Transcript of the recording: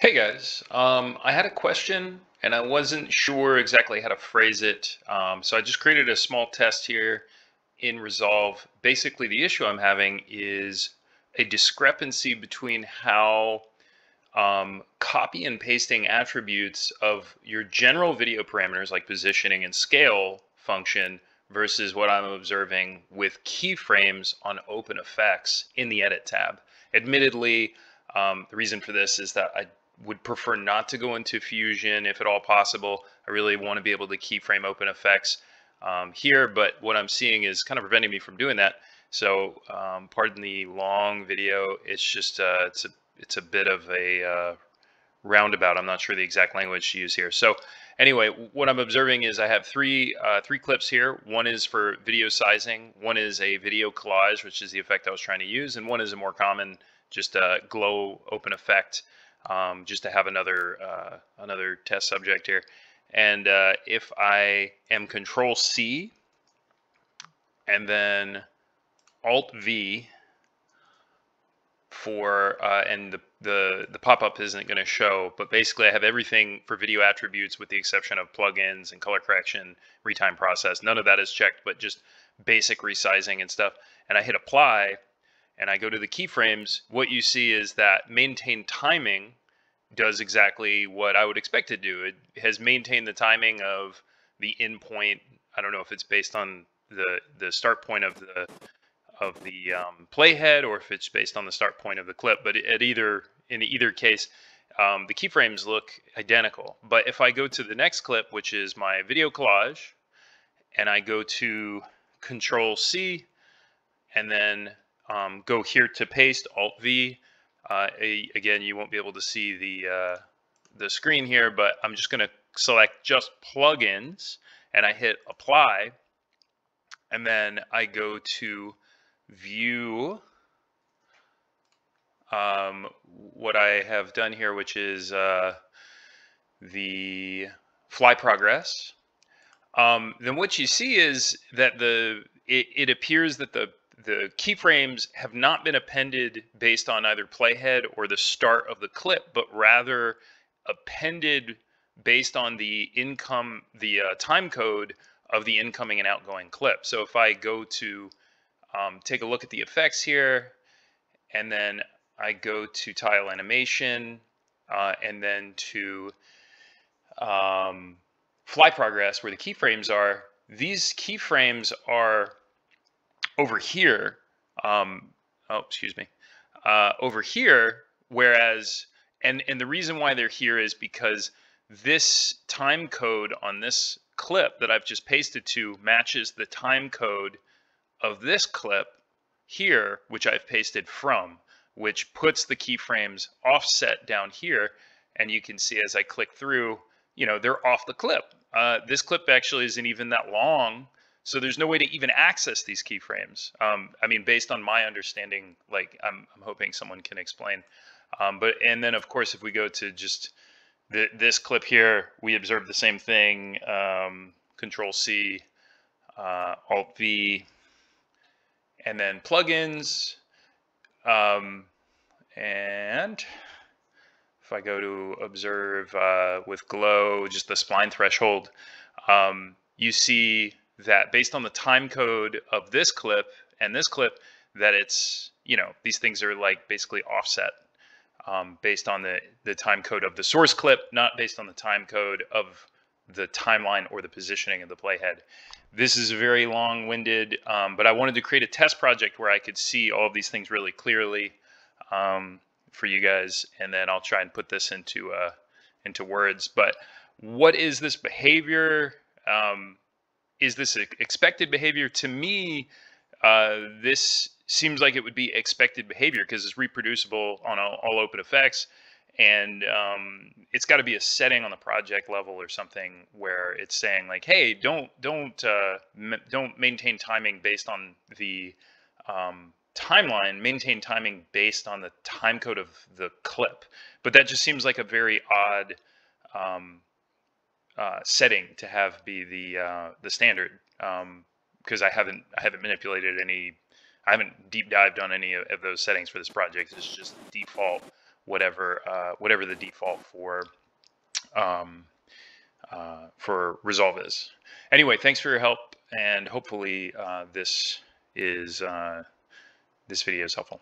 Hey guys, um, I had a question and I wasn't sure exactly how to phrase it. Um, so I just created a small test here in Resolve. Basically, the issue I'm having is a discrepancy between how um, copy and pasting attributes of your general video parameters like positioning and scale function versus what I'm observing with keyframes on open effects in the Edit tab. Admittedly, um, the reason for this is that I would prefer not to go into Fusion if at all possible. I really want to be able to keyframe OpenEffects um, here, but what I'm seeing is kind of preventing me from doing that. So um, pardon the long video. It's just uh, it's a it's a bit of a uh, roundabout. I'm not sure the exact language to use here. So anyway, what I'm observing is I have three uh, three clips here. One is for video sizing. One is a video collage, which is the effect I was trying to use, and one is a more common just a glow open effect um, just to have another uh, another test subject here. And uh, if I am Control C and then Alt V for uh, and the the the pop-up isn't going to show, but basically I have everything for video attributes with the exception of plugins and color correction, retime process. None of that is checked, but just basic resizing and stuff. And I hit apply and I go to the keyframes, what you see is that maintain timing does exactly what I would expect to do. It has maintained the timing of the endpoint. I don't know if it's based on the the start point of the of the um, playhead or if it's based on the start point of the clip. But at either in either case, um, the keyframes look identical. But if I go to the next clip, which is my video collage, and I go to Control C, and then um, go here to paste, Alt V. Uh, again, you won't be able to see the uh, the screen here, but I'm just going to select just plugins and I hit apply. And then I go to view um, what I have done here, which is uh, the fly progress. Um, then what you see is that the it, it appears that the the keyframes have not been appended based on either playhead or the start of the clip, but rather appended based on the income, the uh, time code of the incoming and outgoing clip. So if I go to um, take a look at the effects here, and then I go to tile animation, uh, and then to um, fly progress where the keyframes are, these keyframes are over here, um, oh, excuse me, uh, over here, whereas, and, and the reason why they're here is because this time code on this clip that I've just pasted to matches the time code of this clip here, which I've pasted from, which puts the keyframes offset down here. And you can see as I click through, you know, they're off the clip. Uh, this clip actually isn't even that long. So there's no way to even access these keyframes. Um, I mean, based on my understanding, like I'm, I'm hoping someone can explain. Um, but and then of course, if we go to just the, this clip here, we observe the same thing. Um, Control C, uh, Alt V, and then plugins. Um, and if I go to observe uh, with glow, just the shine threshold, um, you see that based on the time code of this clip and this clip, that it's, you know, these things are like basically offset um, based on the, the time code of the source clip, not based on the time code of the timeline or the positioning of the playhead. This is very long-winded, um, but I wanted to create a test project where I could see all of these things really clearly um, for you guys, and then I'll try and put this into uh, into words. But what is this behavior? Um, is this expected behavior? To me, uh, this seems like it would be expected behavior because it's reproducible on all, all OpenEffects. And um, it's got to be a setting on the project level or something where it's saying like, "Hey, don't don't uh, don't maintain timing based on the um, timeline. Maintain timing based on the time code of the clip." But that just seems like a very odd um, uh, setting to have be the uh, the standard because um, I haven't I haven't manipulated any I haven't deep dived on any of, of those settings for this project. It's just default whatever uh, whatever the default for um, uh, for resolve is. Anyway, thanks for your help and hopefully uh, this is this video is helpful.